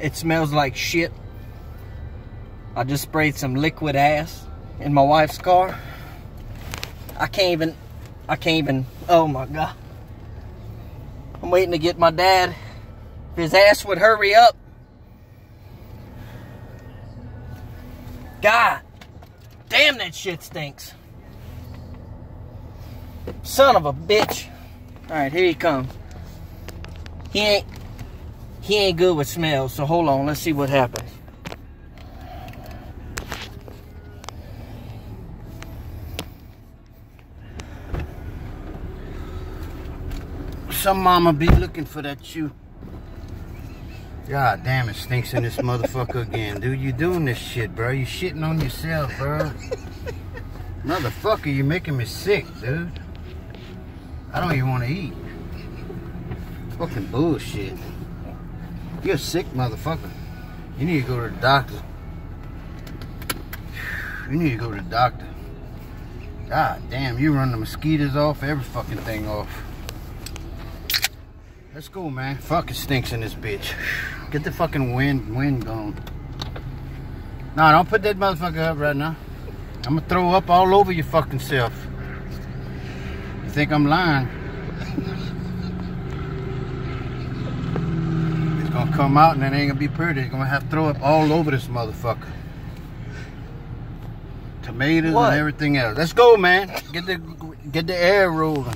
It smells like shit. I just sprayed some liquid ass in my wife's car. I can't even, I can't even, oh my God. I'm waiting to get my dad. If his ass would hurry up. God, damn that shit stinks. Son of a bitch. All right, here he comes. He ain't, he ain't good with smells, so hold on, let's see what happens. Some mama be looking for that shoe. God damn, it stinks in this motherfucker again. Dude, you doing this shit, bro. You shitting on yourself, bro. Motherfucker, you making me sick, dude. I don't even want to eat. Fucking bullshit. You're sick motherfucker. You need to go to the doctor. You need to go to the doctor. God damn, you run the mosquitoes off, every fucking thing off. Let's go, man. Fuck, it stinks in this bitch. Get the fucking wind, wind going. Nah, don't put that motherfucker up right now. I'm gonna throw up all over your fucking self. You think I'm lying? it's gonna come out and it ain't gonna be pretty. It's gonna have to throw up all over this motherfucker. Tomatoes What? and everything else. Let's go, man. Get the get the air rolling.